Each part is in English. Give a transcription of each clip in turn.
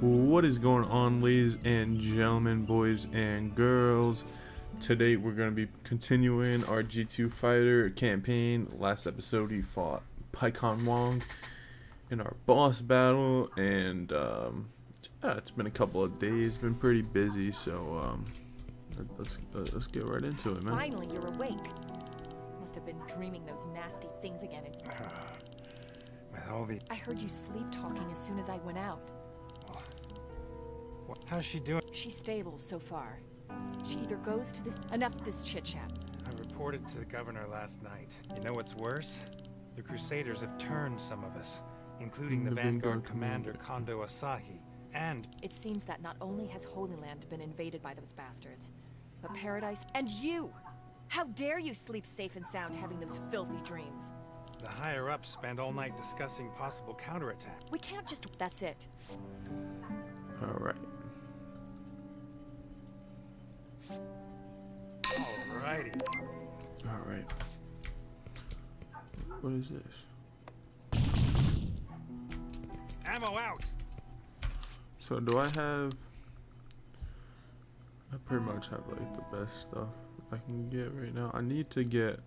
What is going on, ladies and gentlemen, boys and girls? Today we're going to be continuing our G2 Fighter campaign. Last episode, he fought Paikon Wong in our boss battle, and um, yeah, it's been a couple of days, been pretty busy, so um, let's let's get right into it, man. Finally, you're awake. Must have been dreaming those nasty things again. And With all the... I heard you sleep talking as soon as I went out. What, how's she doing? She's stable so far. She either goes to this. Enough of this chit chat. I reported to the governor last night. You know what's worse? The Crusaders have turned some of us, including the, The Vanguard, Vanguard commander commander. Kondo Asahi, and It seems that not only has Holy Land been invaded by those bastards, but Paradise and you! How dare you sleep safe and sound having those filthy dreams? the higher-ups spend all night discussing possible counterattack. We can't just. That's it. All right. Alrighty. All right. What is this? Ammo out! So do I have? I pretty much have like the best stuff I can get right now. I need to get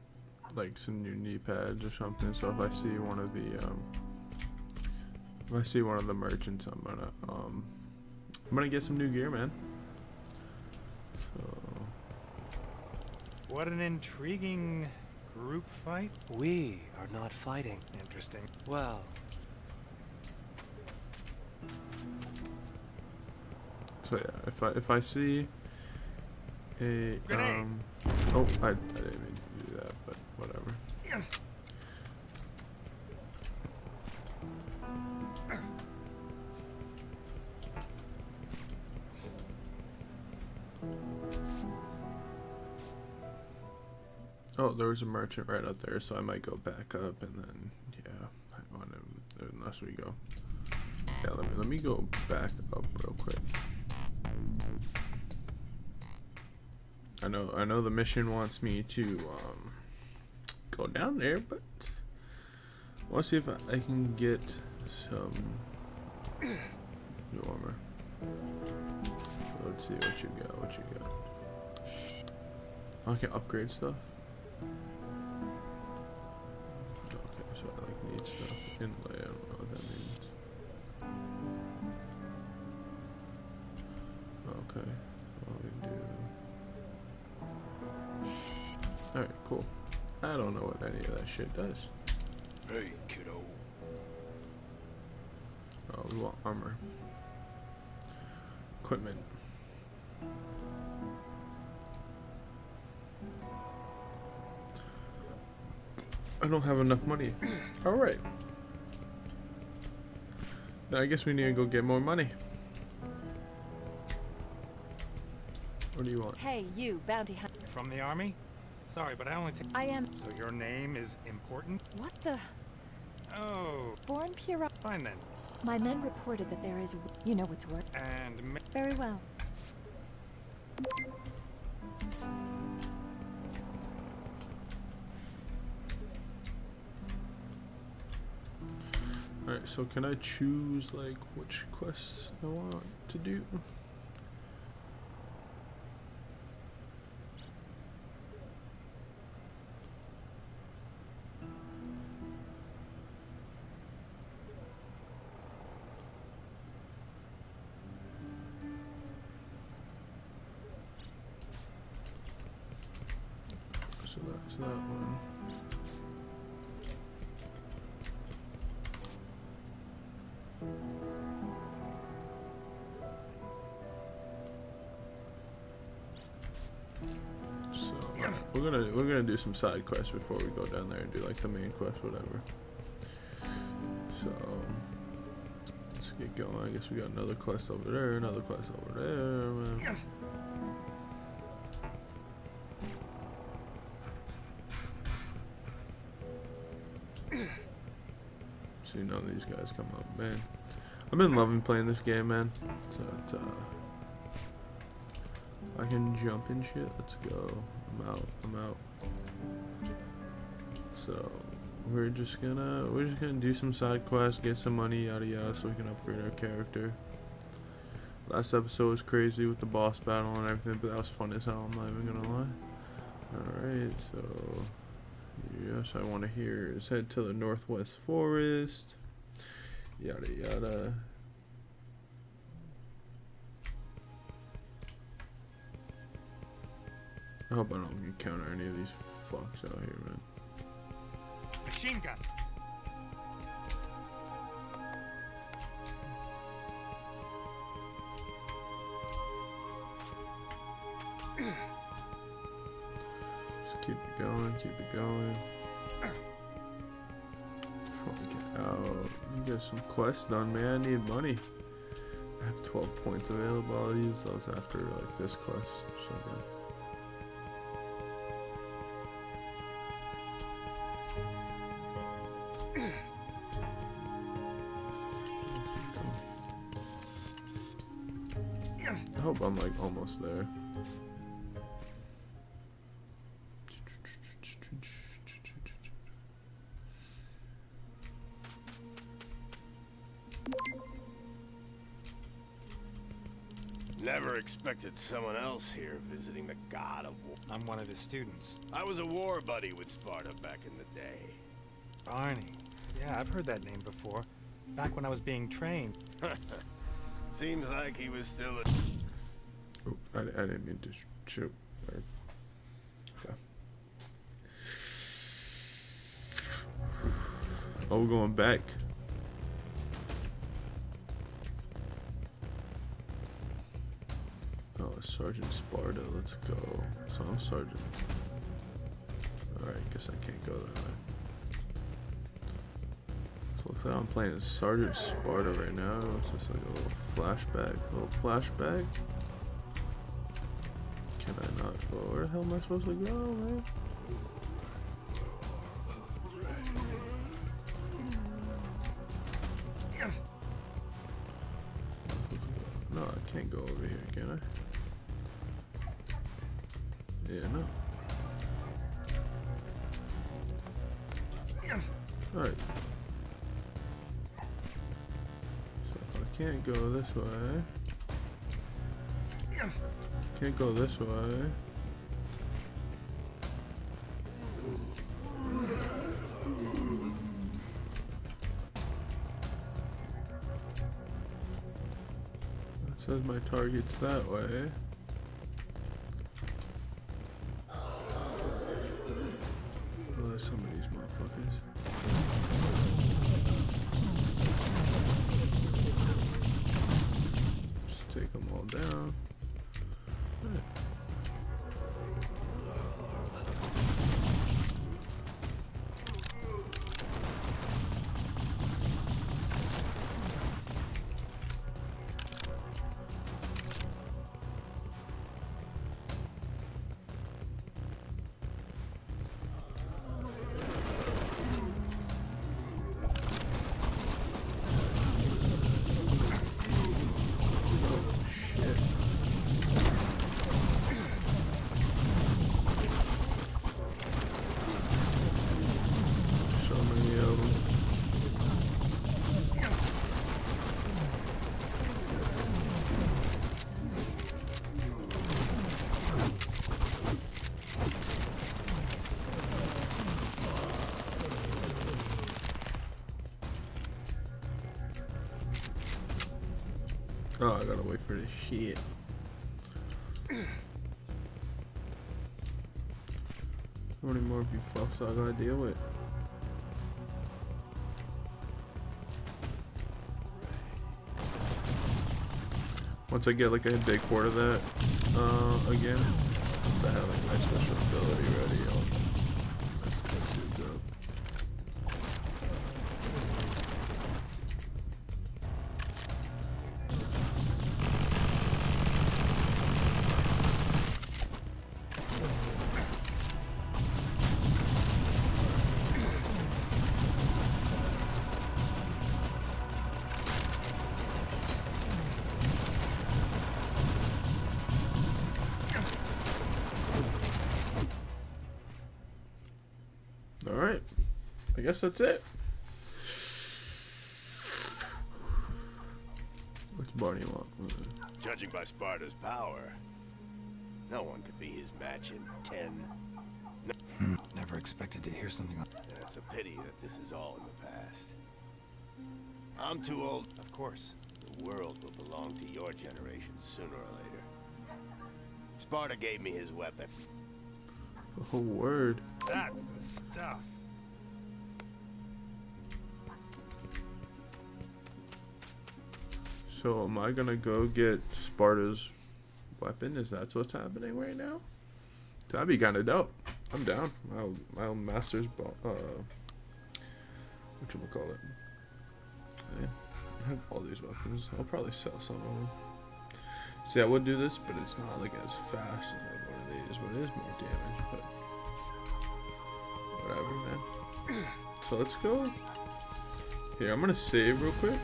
like some new knee pads or something. So if I see one of the um, if I see one of the merchants, I'm gonna um, I'm gonna get some new gear, man. What an intriguing group fight. We are not fighting. Interesting. Well, so yeah, if I if I see a um, oh I, I didn't mean to do that, but whatever. There was a merchant right out there, so I might go back up and then yeah, I want unless we go. Yeah, let me let me go back up real quick. I know I know the mission wants me to um, go down there, but I want to see if I, I can get some new armor. Let's see what you got. What you got? I can upgrade stuff. Need stuff. Inlay, I don't know what that means. Okay, what we do. Alright, cool. I don't know what any of that shit does. hey, kiddo. Oh, we want armor. Equipment. I don't have enough money. Alright. Now I guess we need to go get more money. What do you want? Hey, you, bounty hunter. You're from the army? Sorry, but I only take... I am. So your name is important? What the? Oh, Born Pura. fine then. My men reported that there is. You know what's work. And Very well. Alright, so can I choose like which quests I want to do? Do some side quests before we go down there and do like the main quest, whatever. So let's get going. I guess we got another quest over there, another quest over there. Man. See none of these guys come up, man. I've been loving playing this game, man. So it's, uh, I can jump and shit. Let's go. I'm out. I'm out. So we're just gonna we're just gonna do some side quests, get some money, yada yada, so we can upgrade our character. Last episode was crazy with the boss battle and everything, but that was fun as hell, I'm not even gonna lie. Alright, so yes, I want to hear is head to the Northwest Forest. Yada yada. I hope I don't encounter any of these fucks out here, man. Machine gun. Just keep it going, keep it going. Get out, get some quests done, man. I need money. I have 12 points available. I'll use those after like this quest something. Almost there. Never expected someone else here visiting the god of war. I'm one of his students. I was a war buddy with Sparta back in the day. Barney. Yeah, I've heard that name before. Back when I was being trained. Seems like he was still a... Oh, I, I didn't mean to sh- shoot. Okay. Oh, we're going back. Oh, Sergeant Sparta, let's go. So I'm Sergeant. Alright, guess I can't go that way. So looks like I'm playing Sergeant Sparta right now. It's just like a little flashback. A little flashback. Can I not go? Where the hell am I supposed to go, man? No, I can't go over here, can I? Yeah, no. Alright. So I can't go this way. Can't go this way. It says my target's that way. Oh, I gotta wait for this shit. How many more of you fucks I gotta deal with? Once I get like a big horde of that, uh, again, guess that's it. Let's Barney want? Judging by Sparta's power, no one could be his match in ten. Hmm, never expected to hear something like that. It's a pity that this is all in the past. I'm too old. Of course. The world will belong to your generation sooner or later. Sparta gave me his weapon. Oh, word. That's the stuff. So am I gonna go get Sparta's weapon? Is that what's happening right now? That'd be kind of dope. I'm down. I'll, I'll master's. Uh, what you call it? I have all these weapons. I'll probably sell some of them. See, I would do this, but it's not like as fast as like one of these. But it is more damage. But whatever, man. So let's go. Here, I'm gonna save real quick.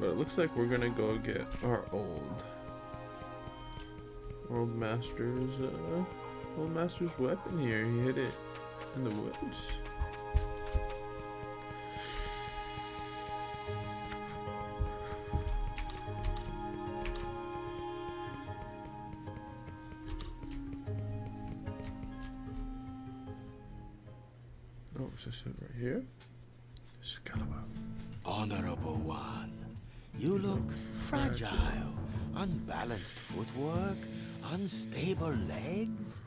But it looks like we're gonna go get our old World Master's uh World Master's weapon here. He hit it in the woods. Oh, is this it right here? Excalibur. Honorable one, you look fragile, unbalanced footwork, unstable legs.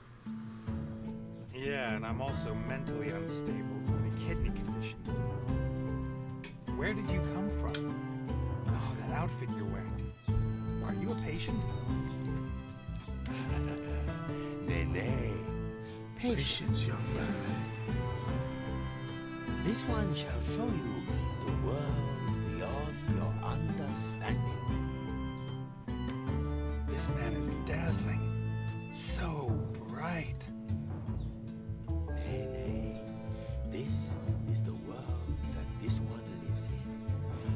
Yeah, and I'm also mentally unstable with a kidney condition. Where did you come from? Oh, that outfit you're wearing. Are you a patient? Nay, nay. Patience, young man. This one shall show you the world bright. Nay, nay. This is the world that this one lives in.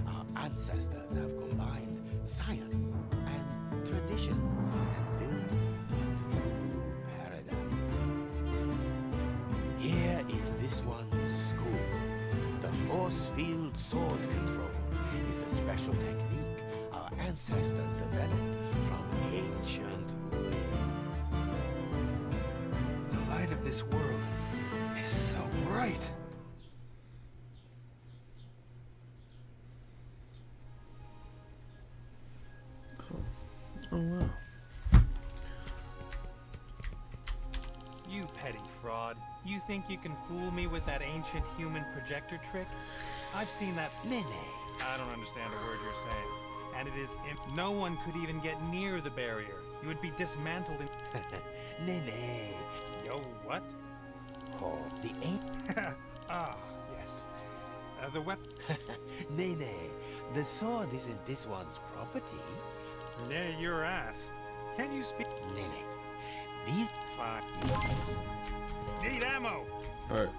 Our ancestors have combined science and tradition and built a true paradise. Here is this one's school. The force field sword control is the special technique our ancestors developed from ancient this world is so bright. Oh, oh wow. You petty fraud. You think you can fool me with that ancient human projector trick? I've seen that. Nay, nay. I don't understand a word you're saying. And it is imp- no one could even get near the barrier. You would be dismantled in. Nay, nay. Yo, what? Oh, the ain't. ah, yes. Uh, the weapon. nay, nay. The sword isn't this one's property. Nay, your ass. Can't you speak? Nay, nay. These. Fine. Need ammo. Alright.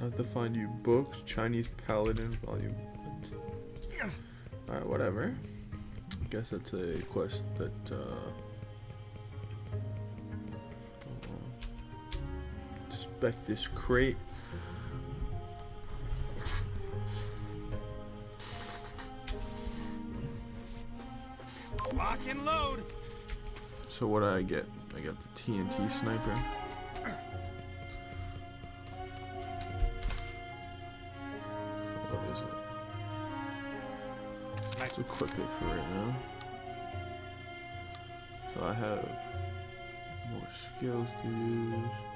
I have to find you books, Chinese Paladin Volume. Alright, whatever. I guess that's a quest that, uh. Inspect this crate. Lock and load. So what do I get? I got the TNT sniper. Equip it for right now. So I have more skills to use.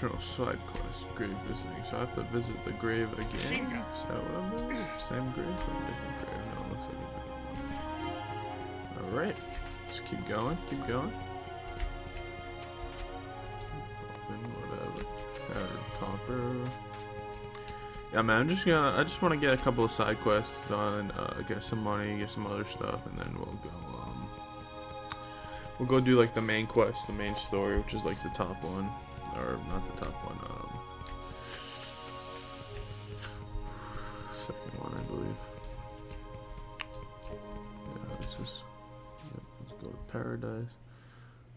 Optional side quest, grave visiting. So I have to visit the grave again. Is that what I'm doing? Same grave or a different grave? No, it looks like a different one. Alright. Just keep going, keep going. Open, whatever. Shattered copper. Yeah, man. I'm just gonna. I just want to get a couple of side quests done, uh, get some money, get some other stuff, and then we'll go. Um, we'll go do like the main quest, the main story, which is like the top one, or not the top one. Um, second one, I believe. Yeah, just yep, let's go to paradise.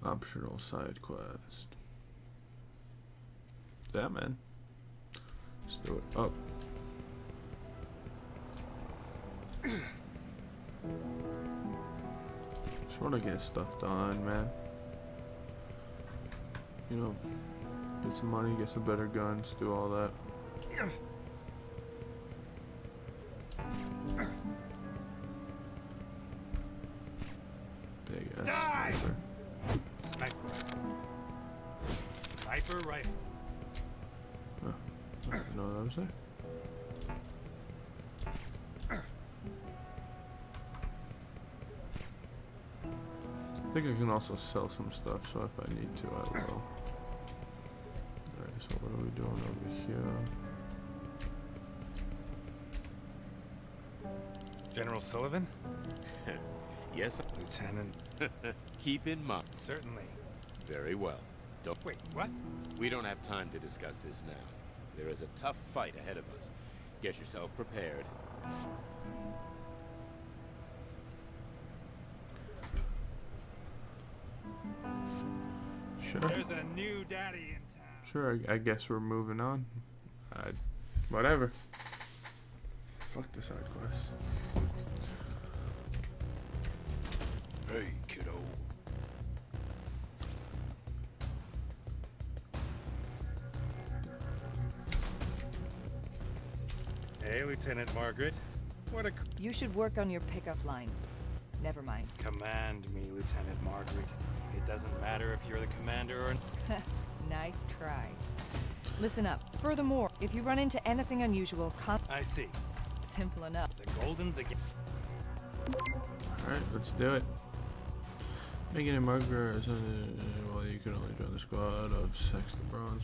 Optional side quest. Yeah, man. Let's do it. Up. Just want to get stuff done, man. You know, get some money, get some better guns, do all that. Big ass Die! sniper. Sniper rifle. Sniper rifle. I didn't know that was there. I think I can also sell some stuff, so if I need to, I will. Alright, so what are we doing over here? General Sullivan? Yes, Lieutenant. keep in mind. Certainly. Very well. Don't Wait, what? We don't have time to discuss this now. There is a tough fight ahead of us. Get yourself prepared. Sure. There's a new daddy in town. Sure, I, I guess we're moving on. I, whatever. Fuck the side quest. Hey, kiddo. Hey, Lieutenant Margaret. What a c- You should work on your pickup lines. Never mind. command me, Lieutenant Margaret. It doesn't matter if you're the commander or Nice try. Listen up. Furthermore, if you run into anything unusual, con- I see. simple enough. The Goldens again. Alright, let's do it. Megan a mugger is on uh, well you can only join the squad of Sex the Bronze.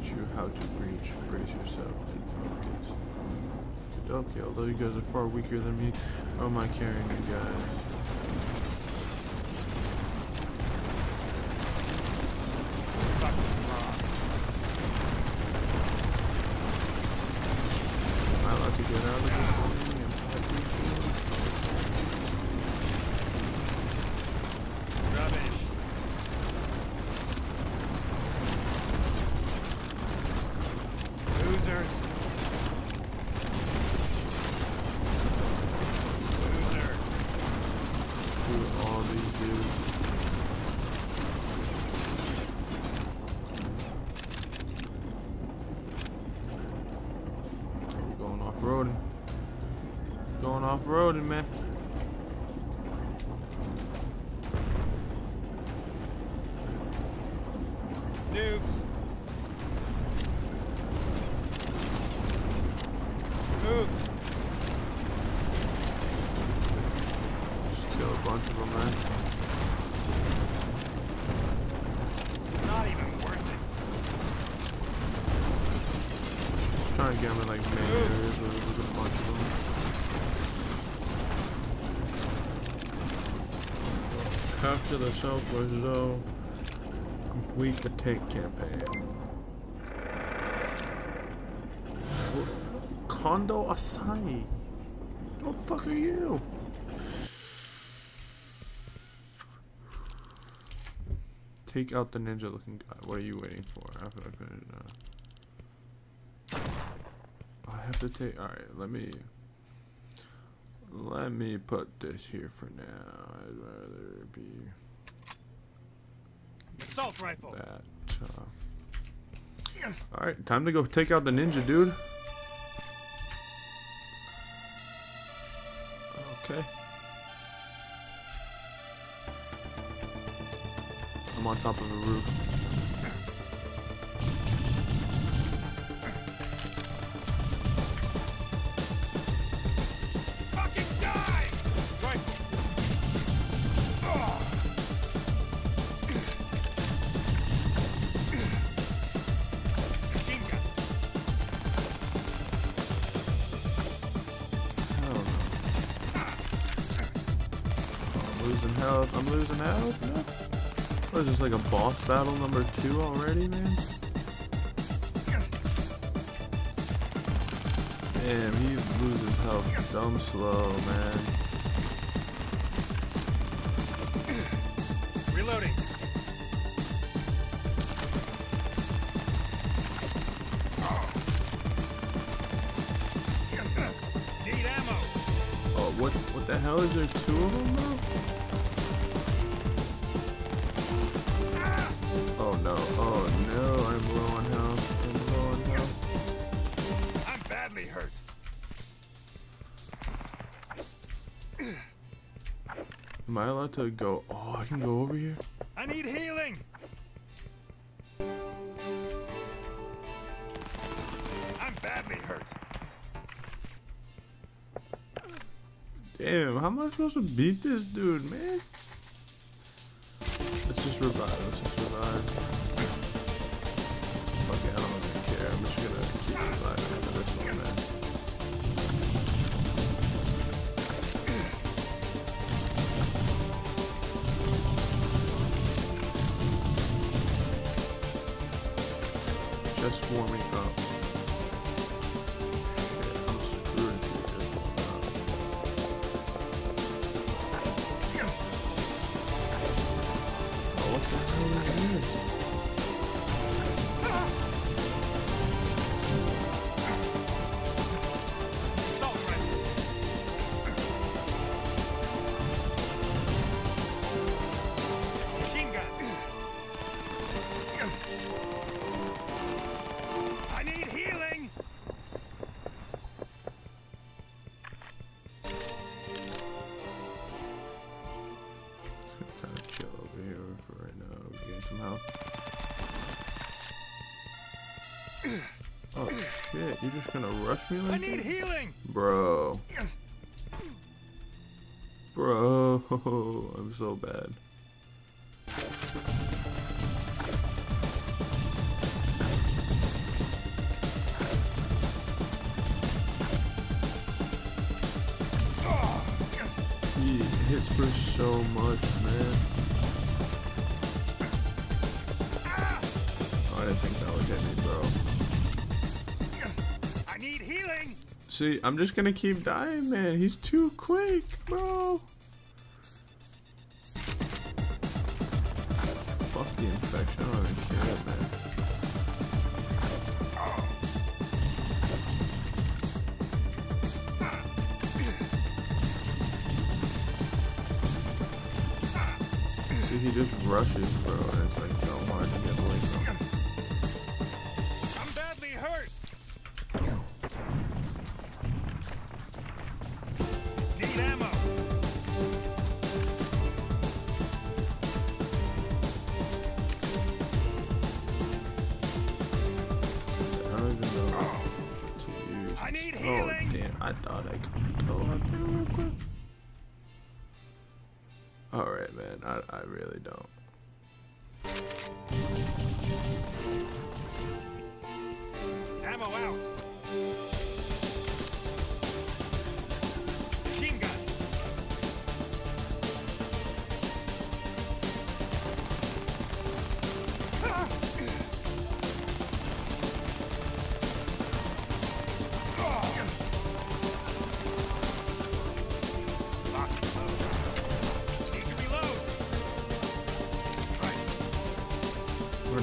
Teach you how to breach. Brace yourself and focus. Okay, although you guys are far weaker than me, oh am I carrying you guys? Fucking wrong. Am I allowed to get out of this thing and fight these things? Rubbish. Losers. Loser. Who are all these dudes? Oh, We're going off-roading. Going off-roading, man. Noobs. Move. Just kill a bunch of them, man. Not even worth it. Just trying to get them in like main areas where there's a bunch of them. After the Southwest Zone, complete the tank campaign. Kondo Asahi. What the fuck are you? Take out the ninja looking guy. What are you waiting for? After I finish, uh, I have to take. Alright, let me. Let me put this here for now. I'd rather be. Assault rifle. that. Uh. Alright, time to go take out the ninja, dude. Okay. I'm on top of a roof. What is this like a boss battle number two already, man? Damn, he loses health dumb slow, man. Reloading. Need ammo. Oh, what what the hell is there two of them though? I allowed to go? Oh, I can go over here? I need healing. I'm badly hurt. Damn, how am I supposed to beat this dude, man? You're just gonna rush me like I need that, healing. bro? Bro, I'm so bad. See, I'm just gonna keep dying, man. He's too quick, bro. Fuck the infection. I don't care, man. See, he just rushes, bro, and it's like so hard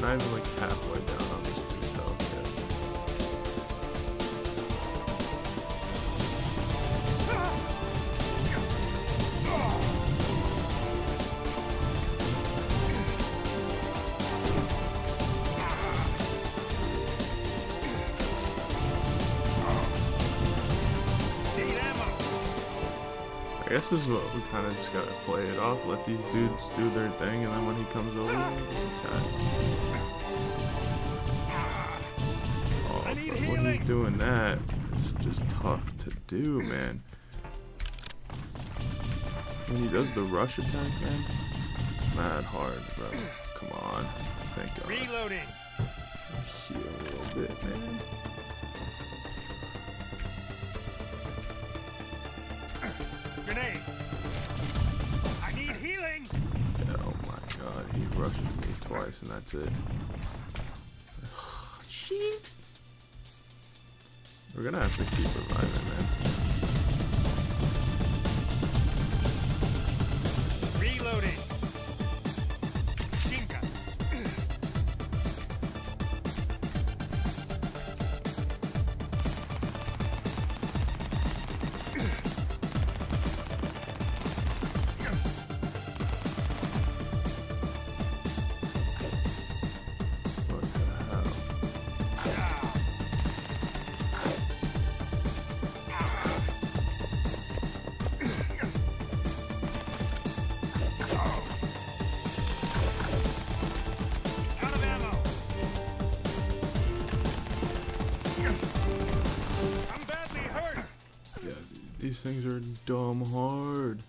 not even like halfway down on this health yet. I guess this is what we kind of just gotta play it off. Let these dudes do their thing, and then when he comes over, okay. Doing that, it's just tough to do, man. When he does the rush attack, man, it's mad hard, bro. Come on, thank God. Reloading. Heal a little bit, man. Grenade. I need healing. Oh my God, he rushes me twice and that's it. Shit. We're gonna have to keep reviving, man. Reloading. Things are dumb hard.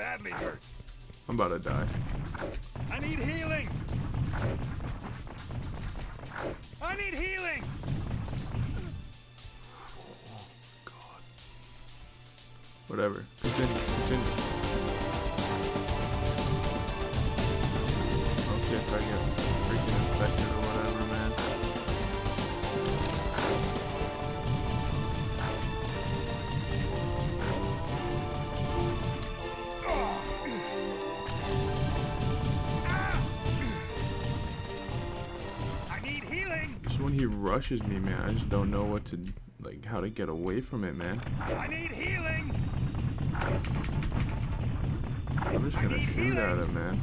Badly hurt. I'm about to die. I need healing. I need healing. God. Whatever. Rushes me, man, I just don't know what to, like, how to get away from it, man. I need healing. I'm just gonna shoot at him, man.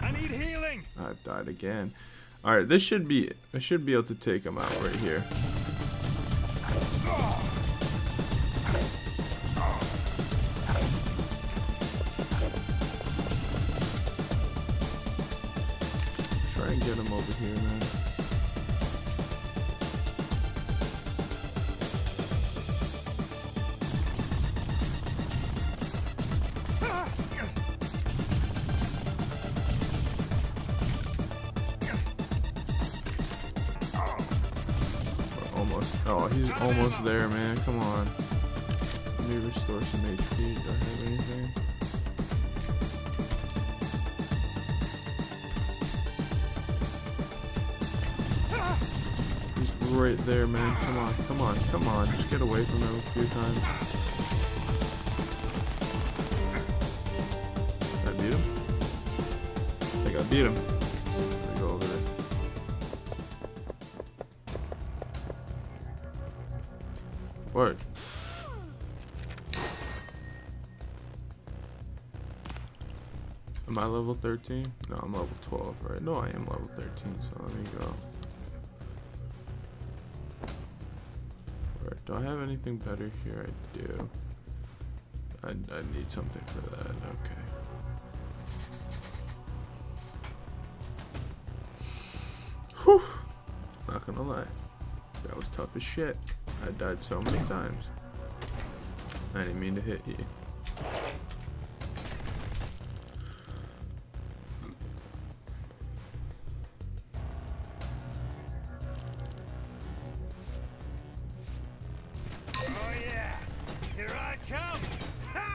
I need healing. I've died again. Alright, this should be, I should be able to take him out right here. Try get him over here, man. Almost. Oh, he's almost there, man. Come on. Let me restore some HP. Right there, man. Come on, come on, come on. Just get away from him a few times. Did I beat him? I think I beat him. Me go over there. Word. Am I level 13? No, I'm level 12, right? No, I am level 13, so let me go. Do I have anything better here? I do. I, I need something for that, okay. Whew! Not gonna lie. That was tough as shit. I died so many times. I didn't mean to hit you.